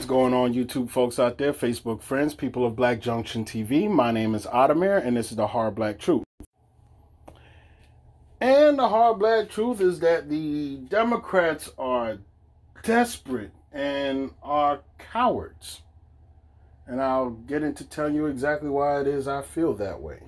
going on, YouTube folks out there, Facebook friends, people of Black Junction TV? My name is Adamir, and this is the Hard Black Truth. And the hard black truth is that the Democrats are desperate and are cowards. And I'll get into telling you exactly why it is I feel that way.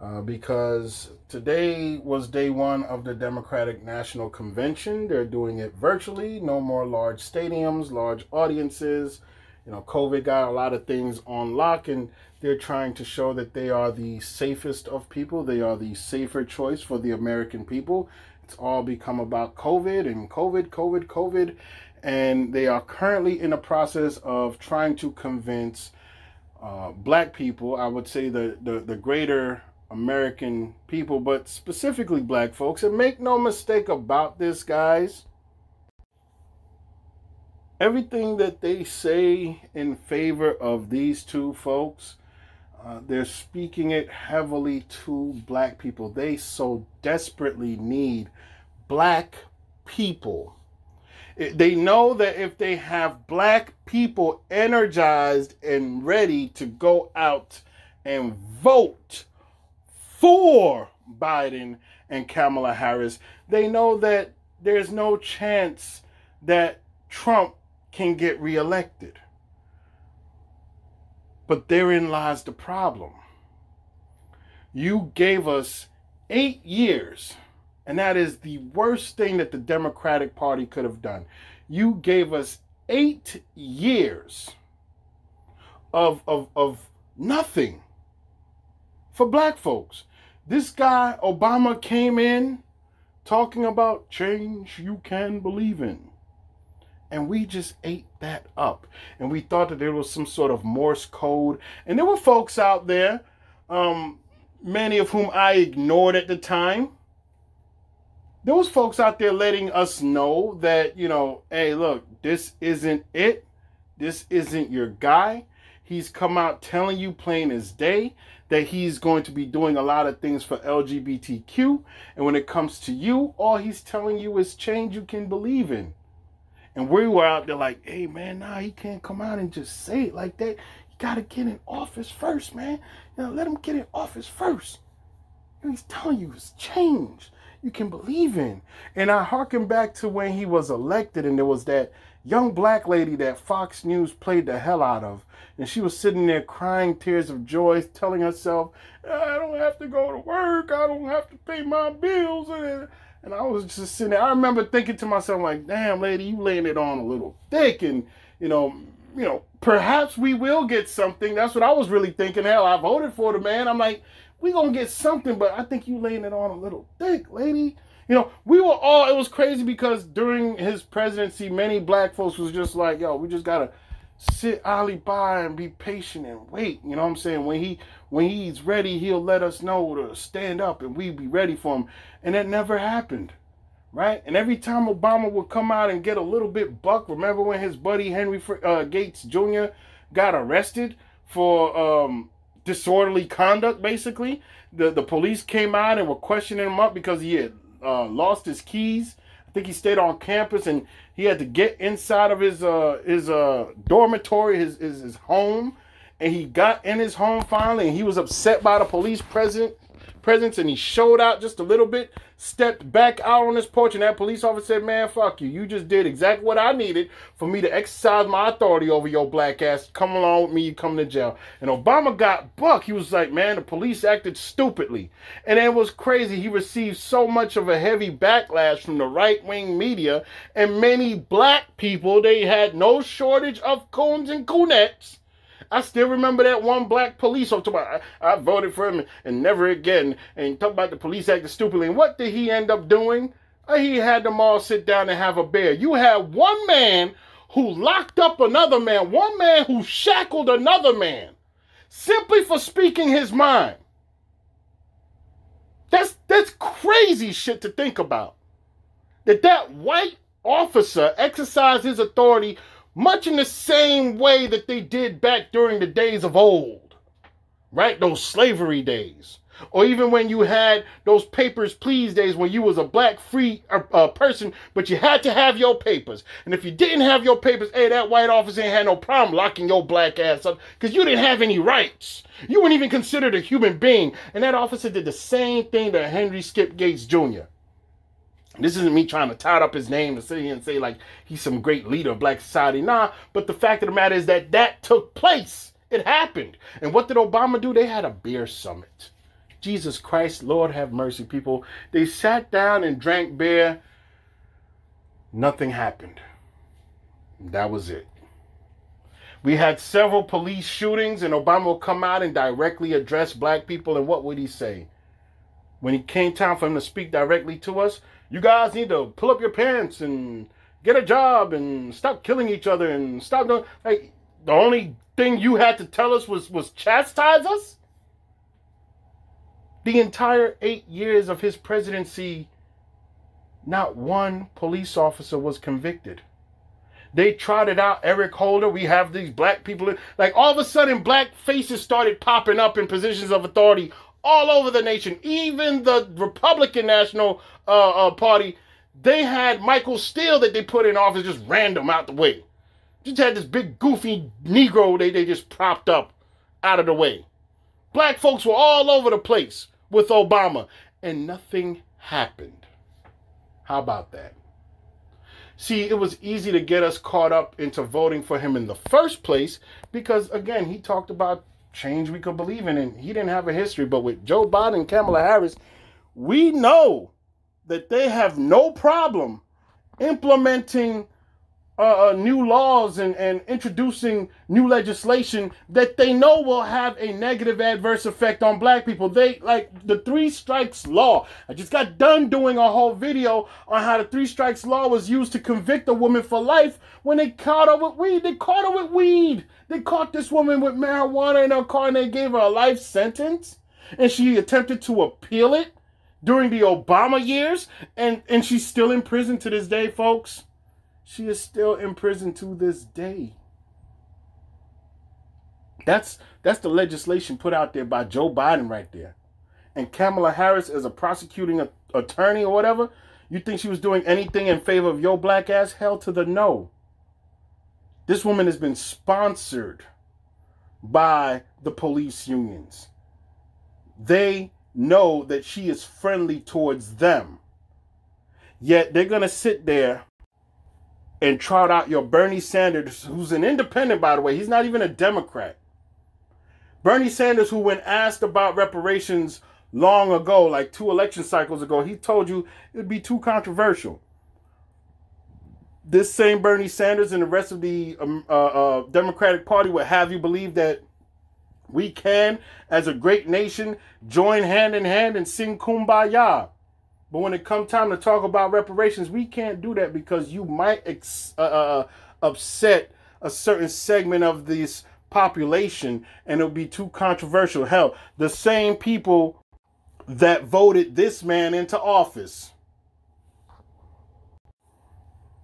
Uh, because today was day one of the Democratic National Convention. They're doing it virtually, no more large stadiums, large audiences. You know, COVID got a lot of things on lock, and they're trying to show that they are the safest of people. They are the safer choice for the American people. It's all become about COVID and COVID, COVID, COVID. And they are currently in the process of trying to convince uh, black people, I would say the, the, the greater American people, but specifically black folks. And make no mistake about this, guys. Everything that they say in favor of these two folks, uh, they're speaking it heavily to black people. They so desperately need black people. They know that if they have black people energized and ready to go out and vote, for Biden and Kamala Harris. They know that there's no chance that Trump can get reelected. But therein lies the problem. You gave us eight years, and that is the worst thing that the Democratic Party could have done. You gave us eight years of, of, of nothing for black folks. This guy, Obama, came in talking about change you can believe in. And we just ate that up. And we thought that there was some sort of Morse code. And there were folks out there, um, many of whom I ignored at the time. Those folks out there letting us know that, you know, hey, look, this isn't it. This isn't your guy. He's come out telling you plain as day that he's going to be doing a lot of things for LGBTQ. And when it comes to you, all he's telling you is change you can believe in. And we were out there like, hey man, nah, he can't come out and just say it like that. You gotta get in office first, man. You know, let him get in office first. And he's telling you it's change you can believe in. And I harken back to when he was elected and there was that young black lady that Fox News played the hell out of. And she was sitting there crying tears of joy, telling herself, I don't have to go to work. I don't have to pay my bills. And I was just sitting there. I remember thinking to myself, like, damn, lady, you laying it on a little thick. And, you know, you know, perhaps we will get something. That's what I was really thinking. Hell, I voted for the man. I'm like, we gonna get something, but I think you laying it on a little thick, lady. You know, we were all, it was crazy because during his presidency, many black folks was just like, yo, we just gotta sit Ali by and be patient and wait. You know what I'm saying? When he when he's ready, he'll let us know to stand up and we be ready for him. And that never happened. Right? And every time Obama would come out and get a little bit buck, remember when his buddy Henry uh, Gates Jr. got arrested for um, disorderly conduct, basically? The, the police came out and were questioning him up because he had uh, lost his keys. I think he stayed on campus and he had to get inside of his uh, his uh, dormitory, his, his his home, and he got in his home finally. And he was upset by the police present presence and he showed out just a little bit, stepped back out on his porch, and that police officer said, Man, fuck you. You just did exactly what I needed for me to exercise my authority over your black ass. Come along with me, you come to jail. And Obama got buck. He was like, Man, the police acted stupidly. And it was crazy. He received so much of a heavy backlash from the right wing media and many black people. They had no shortage of coons and coonettes I still remember that one black police officer. I, I voted for him and never again. And talk about the police acting stupidly. And what did he end up doing? Uh, he had them all sit down and have a beer. You had one man who locked up another man, one man who shackled another man simply for speaking his mind. That's that's crazy shit to think about. That that white officer exercised his authority much in the same way that they did back during the days of old, right? Those slavery days. or even when you had those papers please days when you was a black free uh, person but you had to have your papers and if you didn't have your papers hey that white officer ain't had no problem locking your black ass up because you didn't have any rights you weren't even considered a human being and that officer did the same thing to henry skip gates jr this isn't me trying to tout up his name to sit here and say like he's some great leader of black society nah but the fact of the matter is that that took place it happened and what did obama do they had a beer summit Jesus Christ, Lord have mercy, people. They sat down and drank beer. Nothing happened. That was it. We had several police shootings, and Obama will come out and directly address black people. And what would he say? When it came time for him to speak directly to us, you guys need to pull up your pants and get a job and stop killing each other and stop doing like the only thing you had to tell us was was chastise us the entire eight years of his presidency, not one police officer was convicted. They trotted out Eric Holder. We have these black people. Like all of a sudden, black faces started popping up in positions of authority all over the nation. Even the Republican National uh, uh, Party, they had Michael Steele that they put in office just random out the way. Just had this big goofy Negro they, they just propped up out of the way. Black folks were all over the place with Obama, and nothing happened. How about that? See, it was easy to get us caught up into voting for him in the first place because, again, he talked about change we could believe in, and he didn't have a history. But with Joe Biden and Kamala Harris, we know that they have no problem implementing uh, uh, new laws and, and introducing new legislation that they know will have a negative adverse effect on black people. They like the three strikes law. I just got done doing a whole video on how the three strikes law was used to convict a woman for life when they caught her with weed. They caught her with weed. They caught this woman with marijuana in her car and they gave her a life sentence. And she attempted to appeal it during the Obama years. And, and she's still in prison to this day, folks. She is still in prison to this day. That's that's the legislation put out there by Joe Biden right there. And Kamala Harris as a prosecuting attorney or whatever, you think she was doing anything in favor of your black ass? Hell to the no. This woman has been sponsored by the police unions. They know that she is friendly towards them. Yet they're going to sit there and trot out your Bernie Sanders, who's an independent, by the way. He's not even a Democrat. Bernie Sanders, who, when asked about reparations long ago, like two election cycles ago, he told you it would be too controversial. This same Bernie Sanders and the rest of the um, uh, uh, Democratic Party would have you believe that we can, as a great nation, join hand in hand and sing kumbaya. But when it comes time to talk about reparations, we can't do that because you might ex- uh, uh, uh, upset a certain segment of this population and it'll be too controversial. Hell, the same people that voted this man into office.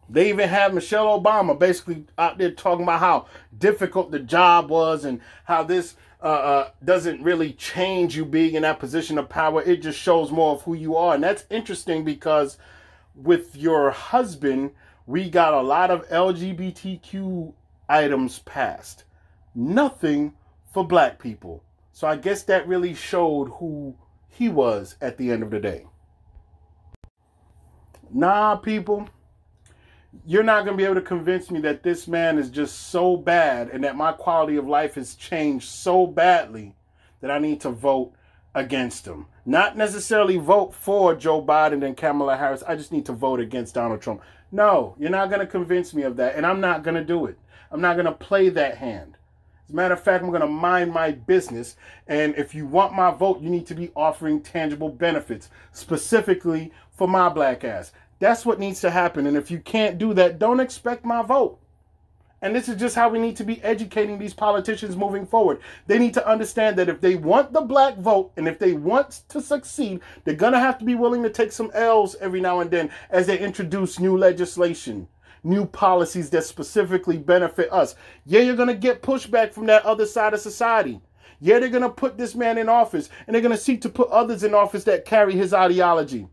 They even had Michelle Obama basically out there talking about how difficult the job was and how this uh, uh, doesn't really change you being in that position of power. It just shows more of who you are. And that's interesting because with your husband, we got a lot of LGBTQ items passed. Nothing for black people. So I guess that really showed who he was at the end of the day. Nah, people you're not going to be able to convince me that this man is just so bad and that my quality of life has changed so badly that I need to vote against him. Not necessarily vote for Joe Biden and Kamala Harris. I just need to vote against Donald Trump. No, you're not going to convince me of that, and I'm not going to do it. I'm not going to play that hand. As a matter of fact, I'm going to mind my business. And if you want my vote, you need to be offering tangible benefits, specifically for my black ass. That's what needs to happen. And if you can't do that, don't expect my vote. And this is just how we need to be educating these politicians moving forward. They need to understand that if they want the black vote and if they want to succeed, they're going to have to be willing to take some L's every now and then as they introduce new legislation, new policies that specifically benefit us. Yeah, you're going to get pushback from that other side of society. Yeah, they're going to put this man in office and they're going to seek to put others in office that carry his ideology.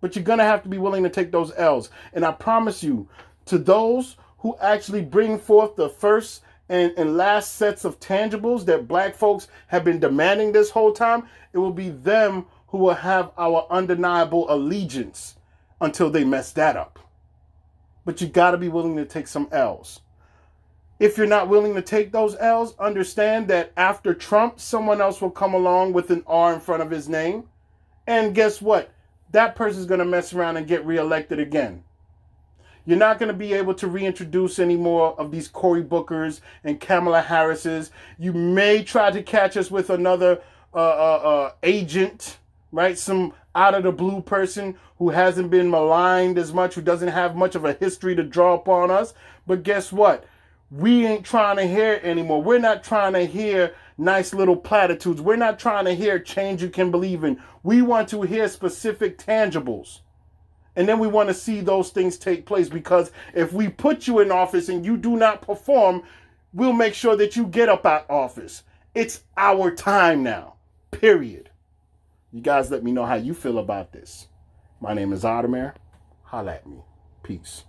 But you're going to have to be willing to take those L's. And I promise you, to those who actually bring forth the first and, and last sets of tangibles that black folks have been demanding this whole time, it will be them who will have our undeniable allegiance until they mess that up. But you got to be willing to take some L's. If you're not willing to take those L's, understand that after Trump, someone else will come along with an R in front of his name. And guess what? That person's going to mess around and get reelected again. You're not going to be able to reintroduce any more of these Cory Bookers and Kamala Harrises. You may try to catch us with another uh, uh, uh, agent, right? Some out of the blue person who hasn't been maligned as much, who doesn't have much of a history to draw upon us. But guess what? we ain't trying to hear anymore. We're not trying to hear nice little platitudes. We're not trying to hear change you can believe in. We want to hear specific tangibles. And then we want to see those things take place because if we put you in office and you do not perform, we'll make sure that you get up out of office. It's our time now. Period. You guys let me know how you feel about this. My name is Ademir. Holla at me. Peace.